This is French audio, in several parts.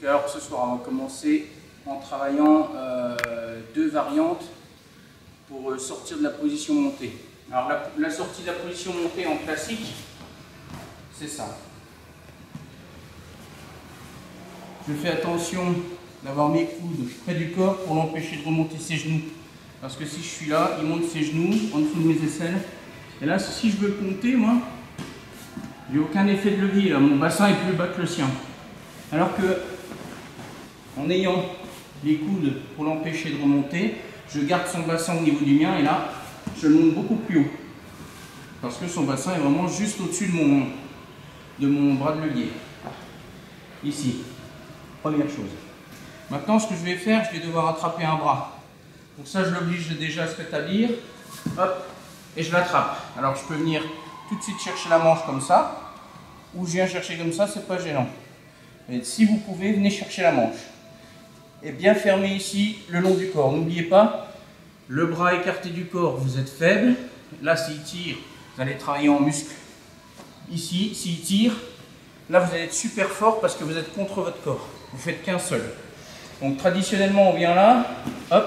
ce soir. On va commencer en travaillant euh, deux variantes pour euh, sortir de la position montée. Alors la, sortie de la position montée en classique, c'est ça. Je fais attention d'avoir mes coudes près du corps pour l'empêcher de remonter ses genoux. Parce que si je suis là, il monte ses genoux en dessous de mes aisselles. Et là, si je veux compter, moi, j'ai aucun effet de levier. Mon bassin est plus bas que le sien. Alors que, en ayant les coudes pour l'empêcher de remonter, je garde son bassin au niveau du mien et là, je le monte beaucoup plus haut. Parce que son bassin est vraiment juste au-dessus de mon, bras de levier. Ici. Première chose. Maintenant, ce que je vais faire, je vais devoir attraper un bras. Pour ça, je l'oblige déjà à se rétablir. Hop, et je l'attrape. Alors, je peux venir tout de suite chercher la manche comme ça. Ou je viens chercher comme ça, c'est pas gênant. Mais si vous pouvez, venez chercher la manche. Et bien fermé ici, le long du corps. N'oubliez pas, le bras écarté du corps, vous êtes faible. Là, s'il tire, vous allez travailler en muscle. Ici, s'il tire, là, vous allez être super fort parce que vous êtes contre votre corps. Vous faites qu'un seul. Donc, traditionnellement, on vient là, hop,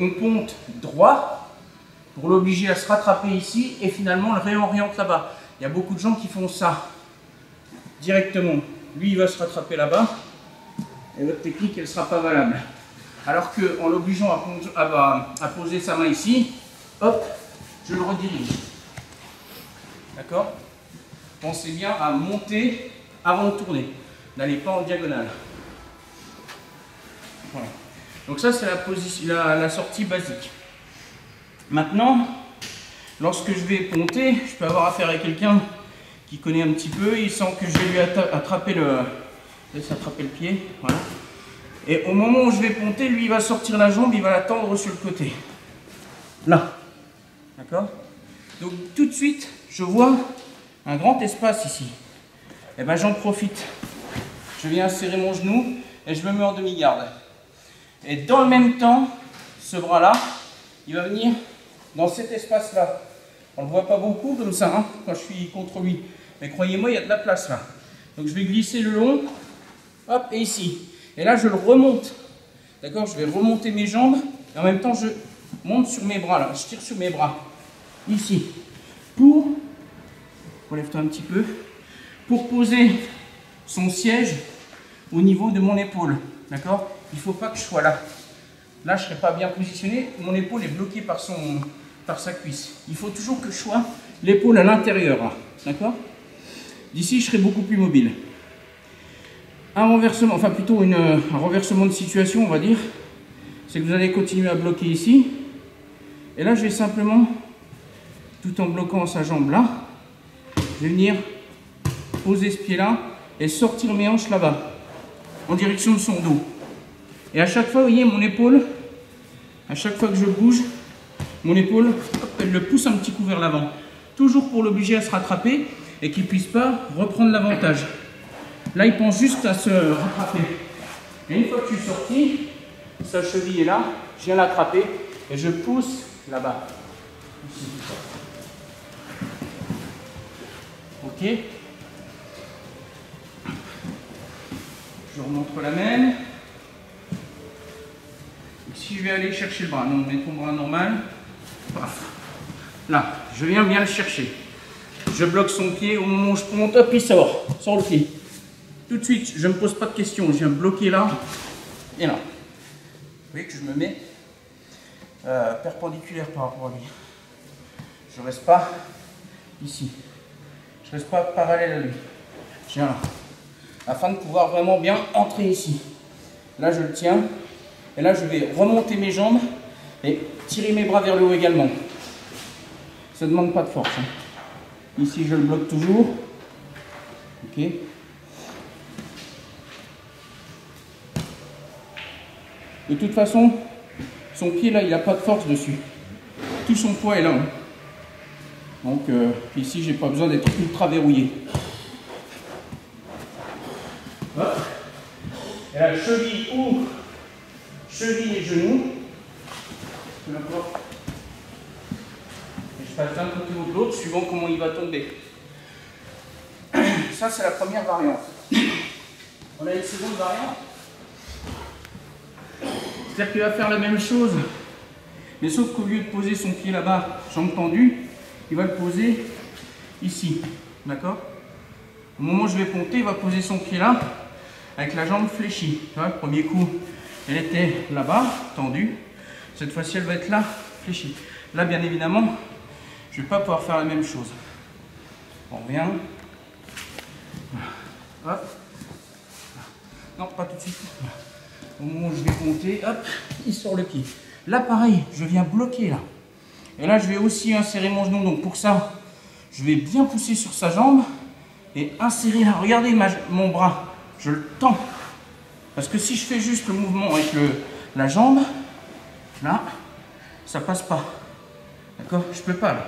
on ponte droit pour l'obliger à se rattraper ici et finalement, le réoriente là-bas. Il y a beaucoup de gens qui font ça directement. Lui, il va se rattraper là-bas et votre technique, elle ne sera pas valable. Alors qu'en l'obligeant à, à, poser sa main ici, hop, je le redirige. D'accord? Pensez bien à monter avant de tourner. N'allez pas en diagonale. Voilà. Donc ça, c'est la, la, sortie basique. Maintenant, lorsque je vais ponter, je peux avoir affaire à quelqu'un qui connaît un petit peu, il sent que je vais lui attraper le, Laisse attraper le pied, voilà. Et au moment où je vais ponter, lui, il va sortir la jambe, il va la tendre sur le côté. Là. D'accord? Donc tout de suite, je vois un grand espace ici. Et eh bien j'en profite. Je viens serrer mon genou et je me mets en demi-garde. Et dans le même temps, ce bras-là, il va venir dans cet espace-là. On ne le voit pas beaucoup comme ça, hein, quand je suis contre lui. Mais croyez-moi, il y a de la place là. Donc je vais glisser le long hop, et ici. Et là, je le remonte. D'accord Je vais remonter mes jambes, et en même temps, je monte sur mes bras, là. Je tire sur mes bras. Ici. Pour, relève-toi un petit peu, pour poser son siège au niveau de mon épaule. D'accord? Il ne faut pas que je sois là. Là, je ne serai pas bien positionné. Mon épaule est bloquée par, son, par sa cuisse. Il faut toujours que je sois l'épaule à l'intérieur. D'accord? D'ici, je serai beaucoup plus mobile un renversement, enfin plutôt une, un renversement de situation, on va dire, c'est que vous allez continuer à bloquer ici. Et là, je vais simplement, tout en bloquant sa jambe là, venir poser ce pied-là et sortir mes hanches là-bas, en direction de son dos. Et à chaque fois, vous voyez, mon épaule, à chaque fois que je bouge, mon épaule, elle le pousse un petit coup vers l'avant. Toujours pour l'obliger à se rattraper et qu'il ne puisse pas reprendre l'avantage. Là, il pense juste à se rattraper. Et une fois que je suis sorti, sa cheville est là, je viens l'attraper et je pousse là-bas. Ok Je remontre la main. si je vais aller chercher le bras, non, mets ton bras normal. Là, je viens bien le chercher. Je bloque son pied, au moment où je monte, hop, il sort, sort le pied. Tout de suite, je ne me pose pas de questions, je viens bloquer là et là. Vous voyez que je me mets euh, perpendiculaire par rapport à lui. Je ne reste pas ici. Je ne reste pas parallèle à lui. Je viens là. Afin de pouvoir vraiment bien entrer ici. Là, je le tiens. Et là, je vais remonter mes jambes et tirer mes bras vers le haut également. Ça ne demande pas de force. Hein. Ici, je le bloque toujours. Ok. De toute façon, son pied là, il n'a pas de force dessus. Tout son poids est là. Donc euh, ici, j'ai pas besoin d'être ultra verrouillé. Et là, cheville ou cheville et genou. Et je passe d'un côté ou de l'autre, suivant comment il va tomber. Ça, c'est la première variante. On a une seconde variante. C'est-à-dire qu'il va faire la même chose, mais sauf qu'au lieu de poser son pied là-bas, jambe tendue, il va le poser ici. D'accord? Au moment où je vais ponter, il va poser son pied là, avec la jambe fléchie. Le premier coup, elle était là-bas, tendue. Cette fois-ci, elle va être là, fléchie. Là, bien évidemment, je ne vais pas pouvoir faire la même chose. On revient. Hop. Non, pas tout de suite. Au moment où je vais compter, hop, il sort le pied. Là, pareil, je viens bloquer là. Et là, je vais aussi insérer mon genou. Donc pour ça, je vais bien pousser sur sa jambe et insérer là. Regardez mon bras, je le tends. Parce que si je fais juste le mouvement avec la jambe, là, ça passe pas. D'accord? Je peux pas là.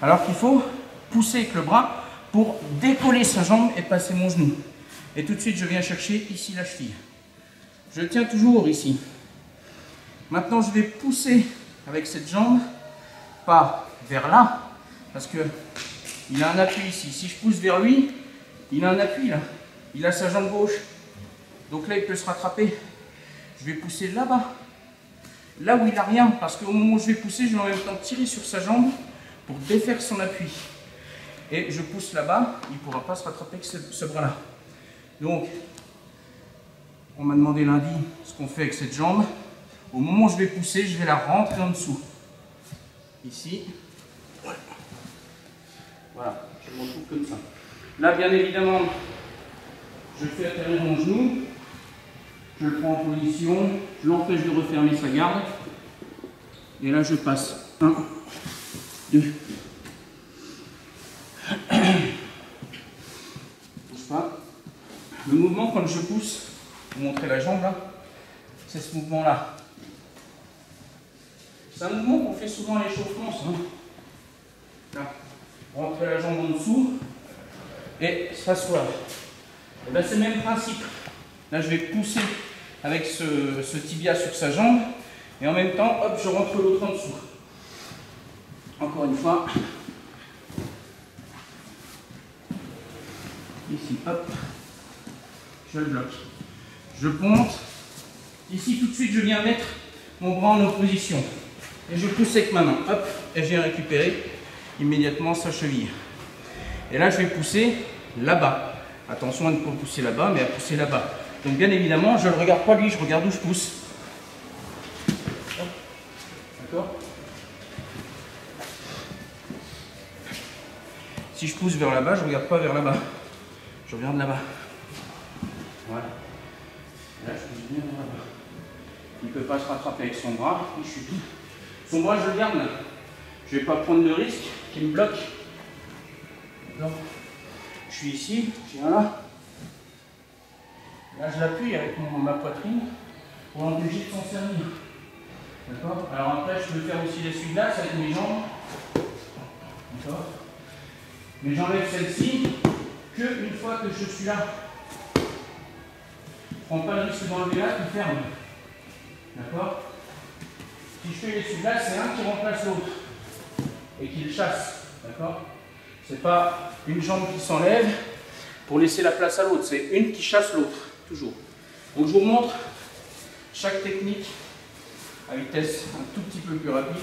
Alors qu'il faut pousser avec le bras pour décoller sa jambe et passer mon genou. Et tout de suite, je viens chercher ici la cheville. Je tiens toujours ici. Maintenant, je vais pousser avec cette jambe, pas vers là, parce que il a un appui ici. Si je pousse vers lui, il a un appui là. Il a sa jambe gauche. Donc là, il peut se rattraper. Je vais pousser là-bas. Là où il n'a rien, parce qu'au moment où je vais pousser, je vais en même temps tirer sur sa jambe pour défaire son appui. Et je pousse là-bas, il ne pourra pas se rattraper avec ce bras-là. Donc, on m'a demandé lundi ce qu'on fait avec cette jambe. Au moment où je vais pousser, je vais la rentrer en dessous. Ici. Voilà, je me retrouve comme ça. Là, bien évidemment, je fais atterrir mon genou. Je le prends en position. Je l'empêche de refermer sa garde. Et là, je passe. 1, 2. Pousse pas. Le mouvement, quand je pousse, vous montrer la jambe là, c'est ce mouvement-là. C'est un mouvement qu'on fait souvent à l'échauffement, ça. Rentrer la jambe en dessous et s'asseoir. Et ben c'est le même principe. Là, je vais pousser avec ce, ce, tibia sur sa jambe et en même temps, hop, je rentre l'autre en dessous. Encore une fois. Ici, hop je le bloque. Je ponte. Ici, tout de suite, je viens mettre mon bras en opposition. Et je pousse avec ma main. Hop, et je viens récupérer immédiatement sa cheville. Et là, je vais pousser là-bas. Attention à ne pas pousser là-bas, mais à pousser là-bas. Donc, bien évidemment, je ne regarde pas lui, je regarde où je pousse. D'accord Si je pousse vers là-bas, je ne regarde pas vers là-bas. Je regarde là-bas. Voilà. là, je bien là-bas. Il ne peut pas se rattraper avec son bras, il chute. Son bras, je le garde. Je ne vais pas prendre de risque qu'il me bloque. Je suis ici, je viens là. Là, je l'appuie avec ma poitrine pour l'empêcher de s'en servir. D'accord? Alors après, je peux faire aussi l'essuie-glace avec mes jambes. D'accord? Mais j'enlève celle-ci que une fois que je suis là prends pas le risque d'enlever là qui ferme. D'accord? Si je fais les là c'est un qui remplace l'autre et qui le chasse. D'accord? C'est pas une jambe qui s'enlève pour laisser la place à l'autre, c'est une qui chasse l'autre, toujours. Donc je vous montre chaque technique à vitesse un tout petit peu plus rapide.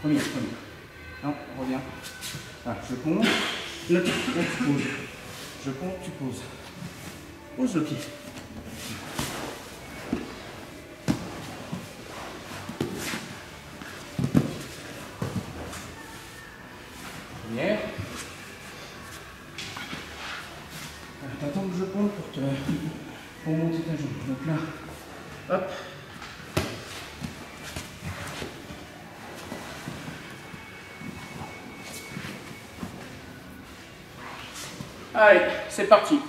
Premier, premier. Non, reviens. Ah, je compte. Tu poses. Je compte, tu poses. Pose le pied. Première. T'attends que je compte pour, te, pour monter ta jambe. Donc là, hop. Allez, c'est parti.